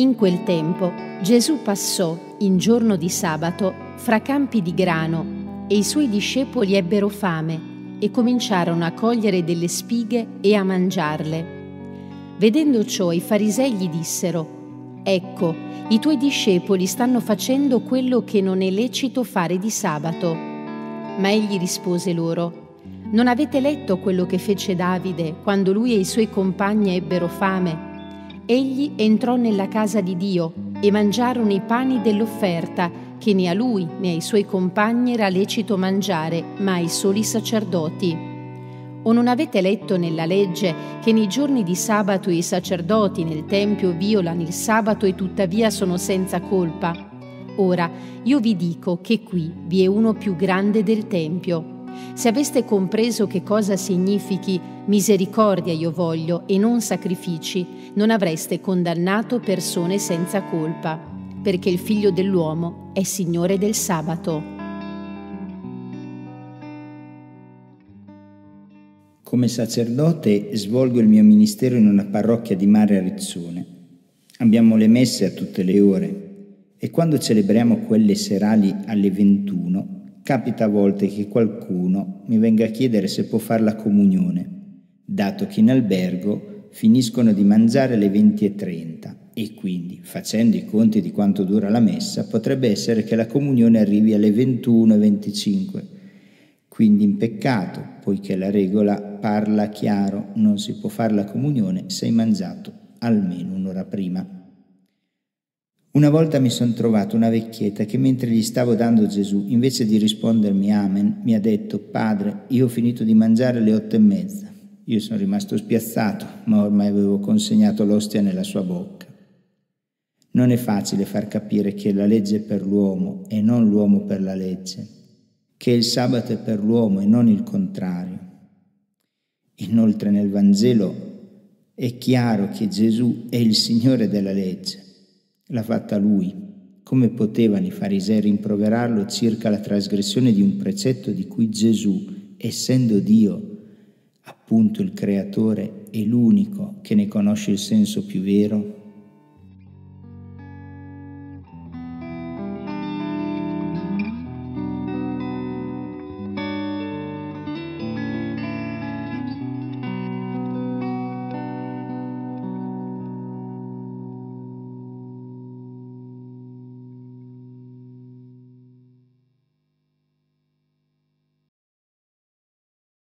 In quel tempo Gesù passò, in giorno di sabato, fra campi di grano e i suoi discepoli ebbero fame e cominciarono a cogliere delle spighe e a mangiarle. Vedendo ciò i farisei gli dissero, Ecco, i tuoi discepoli stanno facendo quello che non è lecito fare di sabato. Ma egli rispose loro, Non avete letto quello che fece Davide quando lui e i suoi compagni ebbero fame? Egli entrò nella casa di Dio e mangiarono i pani dell'offerta che né a lui né ai suoi compagni era lecito mangiare, ma ai soli sacerdoti. O non avete letto nella legge che nei giorni di sabato i sacerdoti nel Tempio violano il sabato e tuttavia sono senza colpa? Ora io vi dico che qui vi è uno più grande del Tempio se aveste compreso che cosa significhi misericordia io voglio e non sacrifici, non avreste condannato persone senza colpa, perché il figlio dell'uomo è Signore del sabato. Come sacerdote svolgo il mio ministero in una parrocchia di Mare Arizzone. Abbiamo le messe a tutte le ore e quando celebriamo quelle serali alle 21 Capita a volte che qualcuno mi venga a chiedere se può fare la comunione, dato che in albergo finiscono di mangiare alle 20.30 e quindi, facendo i conti di quanto dura la messa, potrebbe essere che la comunione arrivi alle 21.25. Quindi in peccato, poiché la regola parla chiaro, non si può fare la comunione se hai mangiato almeno un'ora prima. Una volta mi sono trovato una vecchietta che mentre gli stavo dando Gesù, invece di rispondermi Amen, mi ha detto, Padre, io ho finito di mangiare alle otto e mezza. Io sono rimasto spiazzato, ma ormai avevo consegnato l'ostia nella sua bocca. Non è facile far capire che la legge è per l'uomo e non l'uomo per la legge, che il sabato è per l'uomo e non il contrario. Inoltre nel Vangelo è chiaro che Gesù è il Signore della legge L'ha fatta lui. Come potevano i farisei rimproverarlo circa la trasgressione di un precetto di cui Gesù, essendo Dio, appunto il creatore, è l'unico che ne conosce il senso più vero?